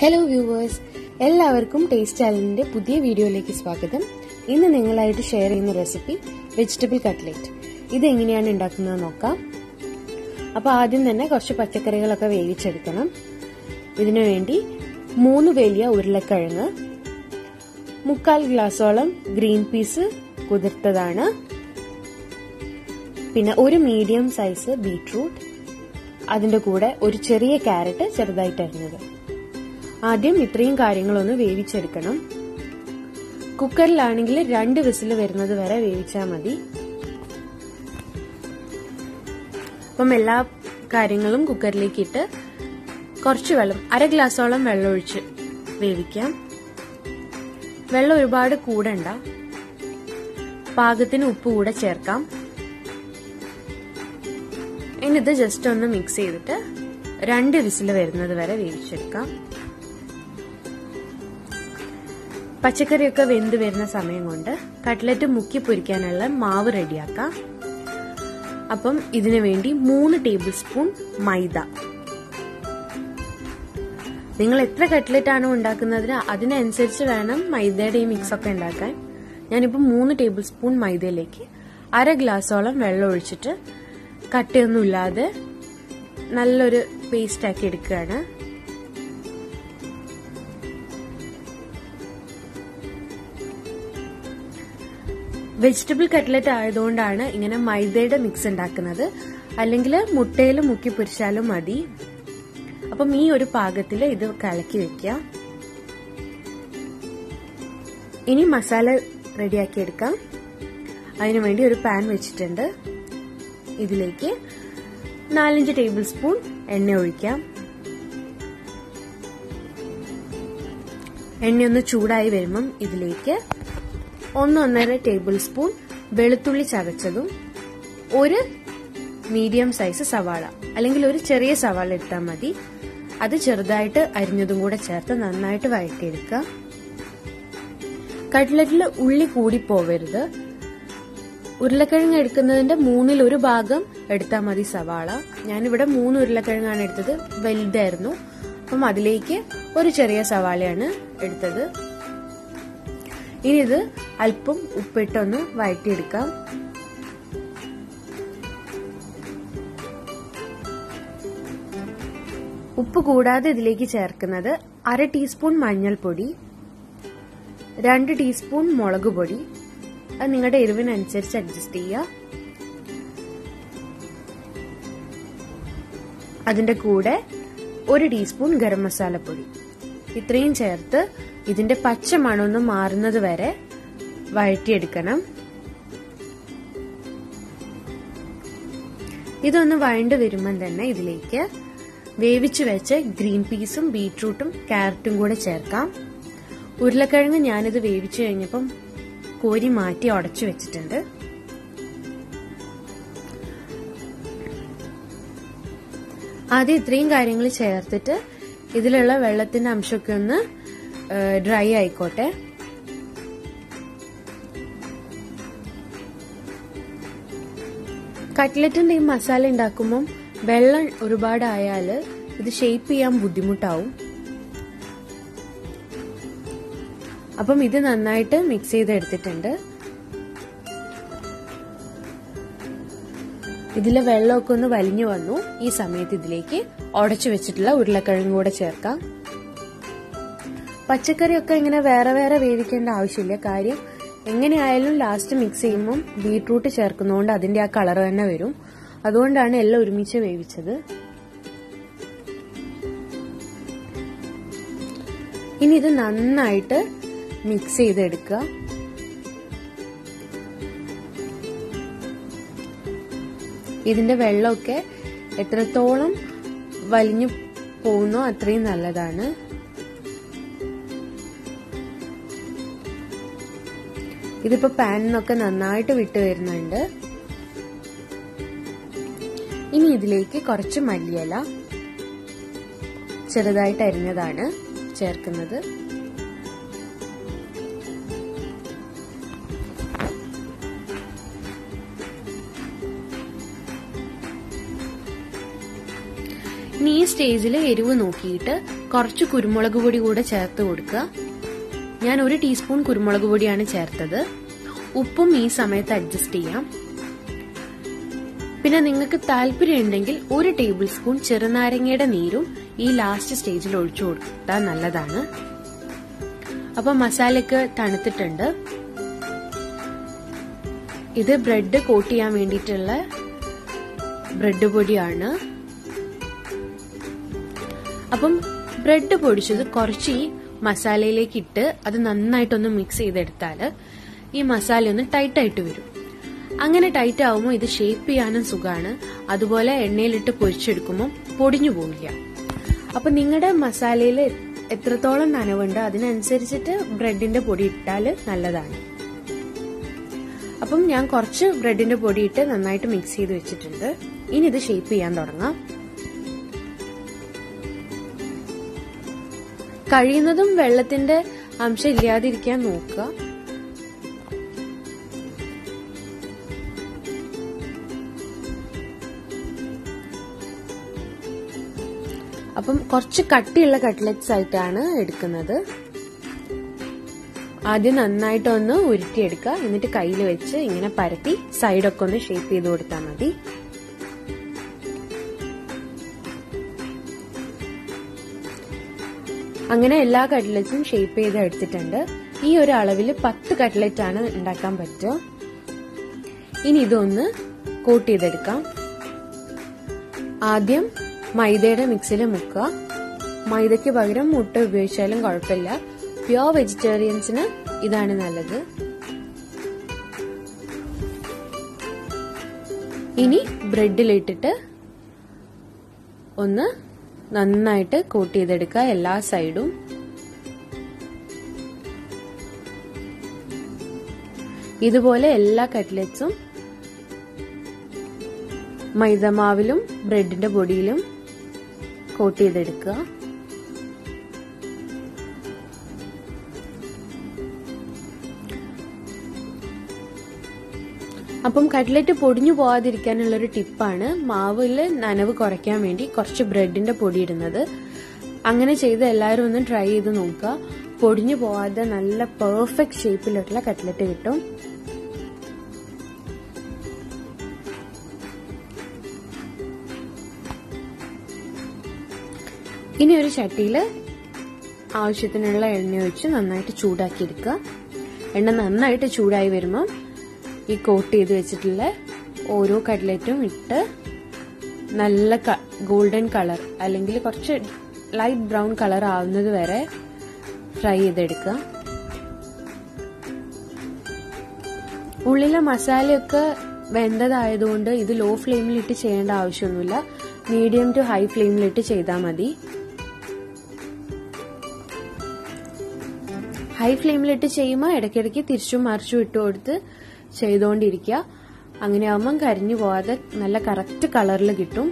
Hello viewers എല്ലാവർക്കും taste ചാനലിന്റെ പുതിയ വീഡിയോയിലേക്ക് സ്വാഗതം. ഇന്ന് നിങ്ങളായിട്ട് ഷെയർ ചെയ്യുന്ന റെസിപ്പി വെജിറ്റബിൾ കട്ട്ലേറ്റ് ഇത് എങ്ങനെയാണ് ഉണ്ടാക്കുന്നത് നോക്കാം. അപ്പോൾ ആദ്യം തന്നെ കുറച്ച് പച്ചക്കറികളൊക്കെ വേവിച്ചെടുക്കണം. ഇതിനു വേണ്ടി മൂന്ന് വലിയ ഉരുളക്കിഴങ്ങ് മുക്കാൽ ഗ്ലാസോളം ഗ്രീൻ പീസ് കുതിർത്തതാണ്. പിന്നെ ഒരു മീഡിയം സൈസ് ബീട്രൂട്ട് അതിന്റെ കൂടെ ഒരു ചെറിയ ക്യാരറ്റ് ചെറുതായിട്ട് അരിഞ്ഞത് ആദ്യം ഇത്രയും കാര്യങ്ങളൊന്ന് വേവിച്ചെടുക്കണം. കുക്കറിലാണെങ്കിൽ രണ്ട് വിസിൽ വരുന്നത് വരെ വേവിച്ചാൽ മതി. അപ്പം എല്ലാ കാര്യങ്ങളും കുക്കറിലേക്ക് ഇട്ട് കുറച്ച് വെള്ളം അര ഗ്ലാസോളം വെള്ളം ഒഴിച്ച് വേവിക്കാം. വെള്ളം ഒരുപാട് കൂടണ്ട. പാകത്തിന് ഉപ്പ് കൂടെ ചേർക്കാം. ഇനി ഇനിത് ജസ്റ്റ് ഒന്ന് മിക്സ് ചെയ്തിട്ട് രണ്ട് വിസിൽ വരുന്നത് വരെ വേവിച്ചെടുക്കാം. പച്ചക്കറിയൊക്കെ വെന്ത് വരുന്ന സമയം കൊണ്ട് കട്ട്ലറ്റ് മുക്കി പൊരിക്കാനുള്ള മാവ് റെഡിയാക്കാം. അപ്പം ഇതിനു വേണ്ടി മൂന്ന് ടേബിൾ സ്പൂൺ മൈദ. നിങ്ങൾ എത്ര കട്ട്ലറ്റ് ആണോ ഉണ്ടാക്കുന്നത് അതിനനുസരിച്ച് വേണം മൈദയുടെ ഈ മിക്സ് ഒക്കെ ഉണ്ടാക്കാൻ. ഞാനിപ്പോൾ മൂന്ന് ടേബിൾ സ്പൂൺ മൈദയിലേക്ക് അര ഗ്ലാസോളം വെള്ളം ഒഴിച്ചിട്ട് കട്ടയൊന്നുമില്ലാതെ നല്ലൊരു പേസ്റ്റ് ആക്കി എടുക്കുകയാണ്. വെജിറ്റബിൾ കട്ട്ലറ്റ് ആയതുകൊണ്ടാണ് ഇങ്ങനെ മൈദയുടെ മിക്സ് ഉണ്ടാക്കുന്നത്. അല്ലെങ്കിൽ മുട്ടയിൽ മുക്കി പൊരിച്ചാലും മതി. അപ്പം ഈ ഒരു പാകത്തിൽ ഇത് കലക്കി വെക്കാം ഇനി മസാല റെഡിയാക്കി എടുക്കാം. അതിനു വേണ്ടി ഒരു പാൻ വെച്ചിട്ടുണ്ട്. ഇതിലേക്ക് നാലഞ്ച് ടേബിൾ സ്പൂൺ എണ്ണ ഒഴിക്കാം. എണ്ണയൊന്ന് ചൂടായി വരുമ്പം ഇതിലേക്ക് ഒന്നൊന്നര ടേബിൾ സ്പൂൺ വെളുത്തുള്ളി ചതച്ചതും ഒരു മീഡിയം സൈസ് സവാള അല്ലെങ്കിൽ ഒരു ചെറിയ സവാള എടുത്താൽ മതി. അത് ചെറുതായിട്ട് അരിഞ്ഞതും കൂടെ ചേർത്ത് നന്നായിട്ട് വഴറ്റിയെടുക്കുക. കട്ട്ലറ്റിൽ ഉള്ളി കൂടി പോവരുത്. ഉരുളക്കിഴങ്ങ് എടുക്കുന്നതിന്റെ മൂന്നിൽ ഒരു ഭാഗം എടുത്താൽ മതി സവാള. ഞാനിവിടെ മൂന്ന് ഉരുളക്കിഴങ്ങാണ് എടുത്തത്. വലുതായിരുന്നു. അപ്പം അതിലേക്ക് ഒരു ചെറിയ സവാളയാണ് എടുത്തത്. ഇനി ഇത് അല്പം ഉപ്പിട്ടൊന്ന് വഴറ്റിയെടുക്കാം ഉപ്പ് കൂടാതെ ഇതിലേക്ക് ചേർക്കുന്നത് അര ടീസ്പൂൺ മഞ്ഞൾപ്പൊടി രണ്ട് ടീസ്പൂൺ മുളക് പൊടി. അത് നിങ്ങളുടെ എരിവിനനുസരിച്ച് അഡ്ജസ്റ്റ് ചെയ്യുക. അതിന്റെ കൂടെ ഒരു ടീസ്പൂൺ ഗരം മസാലപ്പൊടി. ഇത്രയും ചേർത്ത് ഇതിന്റെ പച്ച മണമൊന്ന് മാറുന്നത് വരെ വഴറ്റിയെടുക്കണം. ഇതൊന്ന് വഴണ്ട് വരുമ്പം തന്നെ ഇതിലേക്ക് വേവിച്ചു വെച്ച് ഗ്രീൻ പീസും ബീട്രൂട്ടും ക്യാരറ്റും കൂടെ ചേർക്കാം. ഉരുളക്കിഴങ്ങ് ഞാനിത് വേവിച്ചു കഴിഞ്ഞപ്പം കോരി മാറ്റി ഉടച്ചു വെച്ചിട്ടുണ്ട്. ആദ്യം ഇത്രയും കാര്യങ്ങൾ ചേർത്തിട്ട് ഇതിലുള്ള വെള്ളത്തിന്റെ അംശമൊക്കെ ഒന്ന് ഡ്രൈ ആയിക്കോട്ടെ. കട്ട്ലറ്റിന്റെ ഈ മസാല ഉണ്ടാക്കുമ്പം വെള്ളം ഒരുപാടായാൽ ഇത് ഷേപ്പ് ചെയ്യാൻ ബുദ്ധിമുട്ടാവും. അപ്പം ഇത് നന്നായിട്ട് മിക്സ് ചെയ്തെടുത്തിട്ടുണ്ട്. ഇതിലെ വെള്ളമൊക്കെ ഒന്ന് വലിഞ്ഞു വന്നു. ഈ സമയത്ത് ഇതിലേക്ക് ഉടച്ചു വെച്ചിട്ടുള്ള ഉരുളക്കിഴങ്ങ് കൂടെ ചേർക്കാം. പച്ചക്കറിയൊക്കെ ഇങ്ങനെ വേറെ വേറെ വേവിക്കേണ്ട ആവശ്യമില്ല. കാര്യം എങ്ങനെയായാലും ലാസ്റ്റ് മിക്സ് ചെയ്യുമ്പം ബീട്രൂട്ട് ചേർക്കുന്നതുകൊണ്ട് അതിന്റെ ആ കളർ തന്നെ വരും. അതുകൊണ്ടാണ് എല്ലാം ഒരുമിച്ച് വേവിച്ചത്. ഇനി ഇത് നന്നായിട്ട് മിക്സ് ചെയ്തെടുക്കുക. ഇതിന്റെ വെള്ളമൊക്കെ എത്രത്തോളം വലിഞ്ഞു പോകുന്നോ അത്രയും നല്ലതാണ്. ഇതിപ്പോ പാനിന്നൊക്കെ നന്നായിട്ട് വിട്ടു വരുന്നുണ്ട്. ഇനി ഇതിലേക്ക് കുറച്ച് മല്ലിയില ചെറുതായിട്ട് അരിഞ്ഞതാണ് ചേർക്കുന്നത്. ഇനി ഈ സ്റ്റേജിൽ എരിവ് നോക്കിയിട്ട് കുറച്ച് കുരുമുളക് പൊടി കൂടെ ചേർത്ത് കൊടുക്കുക. ഞാൻ ഒരു ടീസ്പൂൺ കുരുമുളക് പൊടിയാണ് ചേർത്തത്. ഉപ്പും ഈ സമയത്ത് അഡ്ജസ്റ്റ് ചെയ്യാം. പിന്നെ നിങ്ങൾക്ക് താല്പര്യം ഉണ്ടെങ്കിൽ ഒരു ടേബിൾ സ്പൂൺ ചെറുനാരങ്ങയുടെ നീരും ഈ ലാസ്റ്റ് സ്റ്റേജിൽ ഒഴിച്ചു കൊടുത്താൽ നല്ലതാണ്. അപ്പൊ മസാലയ്ക്ക് തണുത്തിട്ടുണ്ട്. ഇത് ബ്രെഡ് കോട്ട് ചെയ്യാൻ വേണ്ടിയിട്ടുള്ള ബ്രെഡ് പൊടിയാണ്. അപ്പം ബ്രെഡ് പൊടിച്ചത് കുറച്ച് ഈ മസാലയിലേക്ക് ഇട്ട് അത് നന്നായിട്ടൊന്ന് മിക്സ് ചെയ്തെടുത്താൽ ഈ മസാല ഒന്ന് ടൈറ്റായിട്ട് വരും. അങ്ങനെ ടൈറ്റ് ആവുമ്പോൾ ഇത് ഷേപ്പ് ചെയ്യാനും സുഖമാണ് അതുപോലെ എണ്ണയിലിട്ട് പൊരിച്ചെടുക്കുമ്പോൾ പൊടിഞ്ഞു പോവില്ല. അപ്പൊ നിങ്ങളുടെ മസാലയിൽ എത്രത്തോളം നനവുണ്ട് അതിനനുസരിച്ചിട്ട് ബ്രെഡിന്റെ പൊടി ഇട്ടാൽ നല്ലതാണ്. അപ്പം ഞാൻ കുറച്ച് ബ്രെഡിന്റെ പൊടി ഇട്ട് നന്നായിട്ട് മിക്സ് ചെയ്ത് വെച്ചിട്ടുണ്ട്. ഇനി ഇത് ഷേപ്പ് ചെയ്യാൻ തുടങ്ങാം. കഴിയുന്നതും വെള്ളത്തിന്റെ അംശം ഇല്ലാതിരിക്കാൻ നോക്കുക. അപ്പം കുറച്ച് കട്ടിയുള്ള കട്ട്ലറ്റ്സ് ആയിട്ടാണ് എടുക്കുന്നത്. ആദ്യം നന്നായിട്ടൊന്ന് ഉരുട്ടിയെടുക്കുക. എന്നിട്ട് കയ്യിൽ വെച്ച് ഇങ്ങനെ പരത്തി സൈഡൊക്കെ ഒന്ന് ഷേപ്പ് ചെയ്ത് കൊടുത്താൽ മതി. അങ്ങനെ എല്ലാ കട്ട്ലറ്റ്സും ഷേപ്പ് ചെയ്ത് എടുത്തിട്ടുണ്ട്. ഈ ഒരു അളവിൽ പത്ത് കട്ട്ലറ്റ് ആണ് ഉണ്ടാക്കാൻ പറ്റുക. ഇനി ഇതൊന്ന് കോട്ട് ചെയ്തെടുക്കാം. ആദ്യം മൈദയുടെ മിക്സിൽ മുക്കുക. മൈദയ്ക്ക് പകരം മുട്ട ഉപയോഗിച്ചാലും കുഴപ്പമില്ല. പ്യുവർ വെജിറ്റേറിയൻസിന് ഇതാണ് നല്ലത്. ഇനി ബ്രെഡിലിട്ടിട്ട് ഒന്ന് നന്നായിട്ട് കോട്ട് ചെയ്തെടുക്കുക എല്ലാ സൈഡും. ഇതുപോലെ എല്ലാ കട്ട്ലറ്റ്സും മൈദമാവിലും ബ്രെഡിന്റെ പൊടിയിലും കോട്ട് ചെയ്തെടുക്കുക. അപ്പം കട്ട്ലറ്റ് പൊടിഞ്ഞു പോകാതിരിക്കാനുള്ള ഒരു ടിപ്പാണ് മാവിൽ നനവ് കുറയ്ക്കാൻ വേണ്ടി കുറച്ച് ബ്രെഡിന്റെ പൊടി ഇടുന്നത്. അങ്ങനെ ചെയ്ത് എല്ലാവരും ഒന്ന് ട്രൈ ചെയ്ത് നോക്കുക. പൊടിഞ്ഞു പോവാതെ നല്ല പെർഫെക്റ്റ് ഷേപ്പിലുള്ള കട്ട്ലറ്റ് കിട്ടും. ഇനി ഒരു ചട്ടിയിൽ ആവശ്യത്തിനുള്ള എണ്ണ ഒഴിച്ച് നന്നായിട്ട് ചൂടാക്കി എടുക്കുക എണ്ണ നന്നായിട്ട് ചൂടായി വരുമ്പോൾ ഈ കോട്ട് ചെയ്ത് വെച്ചിട്ടുള്ള ഓരോ കട്ട്ലറ്റും ഇട്ട് നല്ല ഗോൾഡൻ കളർ അല്ലെങ്കിൽ കുറച്ച് ലൈറ്റ് ബ്രൗൺ കളർ ആവുന്നത് വരെ ഫ്രൈ ചെയ്തെടുക്കുക. ഉള്ളിലെ മസാലയൊക്കെ വെന്തതായതുകൊണ്ട് ഇത് ലോ ഫ്ലെയിമിലിട്ട് ചെയ്യേണ്ട ആവശ്യമൊന്നുമില്ല. മീഡിയം ടു ഹൈ ഫ്ലെയിമിലിട്ട് ചെയ്താൽ മതി. ഹൈ ഫ്ലെയിമിലിട്ട് ചെയ്യുമ്പോൾ ഇടയ്ക്കിടയ്ക്ക് തിരിച്ചും മറിച്ചും ഇട്ട് കൊടുത്ത് ചെയ്തുകൊണ്ടിരിക്കുക അങ്ങനെ ആവുമ്പം കരിഞ്ഞു പോവാതെ നല്ല കറക്റ്റ് കളറിൽ കിട്ടും.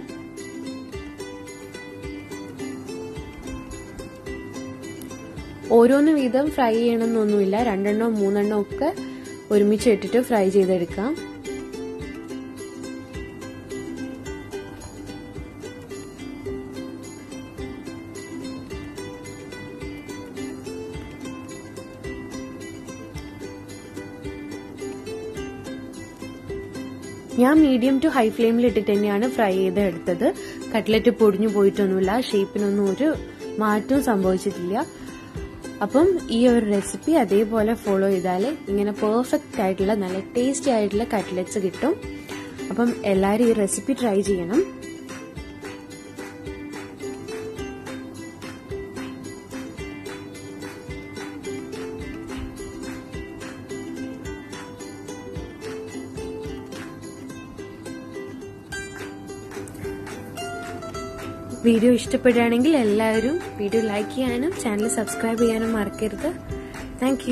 ഓരോന്ന് വീതം ഫ്രൈ ചെയ്യണമെന്നൊന്നുമില്ല രണ്ടെണ്ണോ മൂന്നെണ്ണോ ഒക്കെ ഒരുമിച്ച് ഇട്ടിട്ട് ഫ്രൈ ചെയ്തെടുക്കാം. ഞാൻ മീഡിയം ടു ഹൈ ഫ്ലെയിമിൽ ഇട്ടിട്ട് തന്നെയാണ് ഫ്രൈ ചെയ്ത് എടുത്തത് കട്ട്ലറ്റ് പൊടിഞ്ഞു പോയിട്ടൊന്നുമില്ല. ഷേപ്പിനൊന്നും ഒരു മാറ്റവും സംഭവിച്ചിട്ടില്ല. അപ്പം ഈ ഒരു റെസിപ്പി അതേപോലെ ഫോളോ ചെയ്താൽ ഇങ്ങനെ പെർഫെക്റ്റ് ആയിട്ടുള്ള നല്ല ടേസ്റ്റി ആയിട്ടുള്ള കട്ട്ലറ്റ്സ് കിട്ടും. അപ്പം എല്ലാവരും ഈ റെസിപ്പി ട്രൈ ചെയ്യണം. വീഡിയോ ഇഷ്ടപ്പെടുകയാണെങ്കിൽ എല്ലാവരും വീഡിയോ ലൈക്ക് ചെയ്യാനും ചാനൽ സബ്സ്ക്രൈബ് ചെയ്യാനും മറക്കരുത്. താങ്ക്